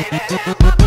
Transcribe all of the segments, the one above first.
Yeah.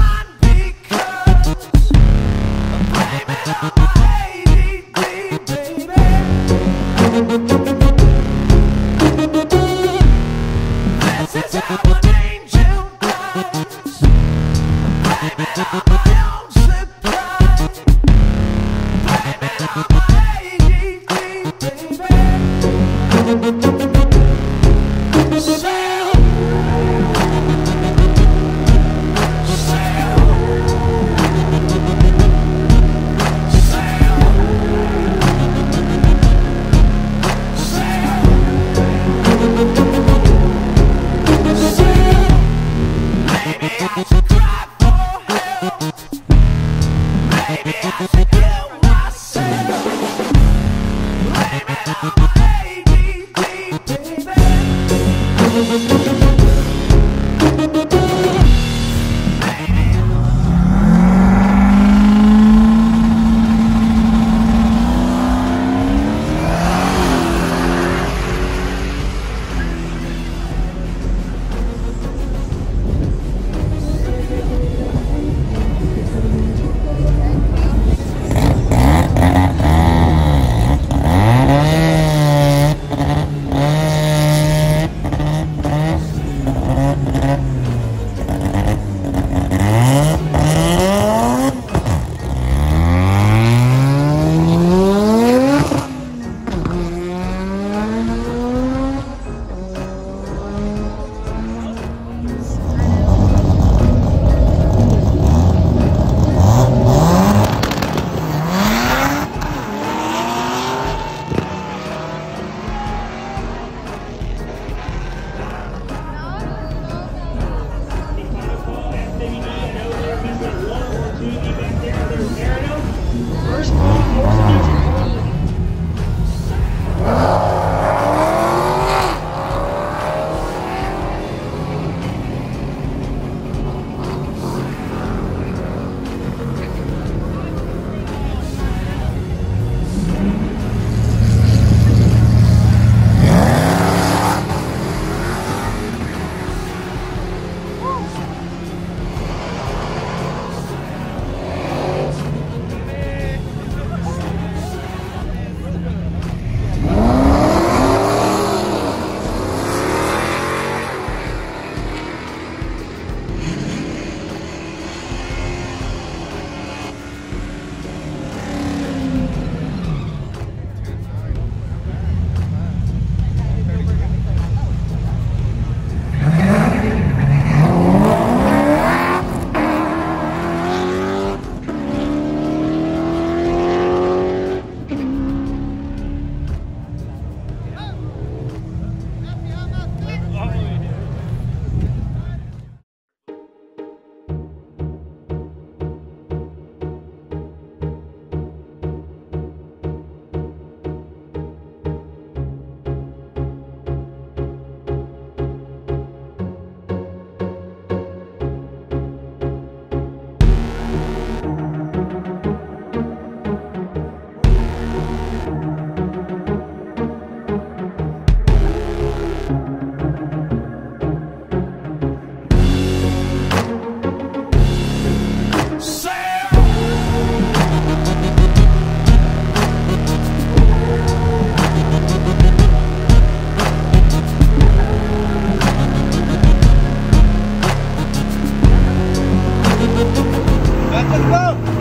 as well.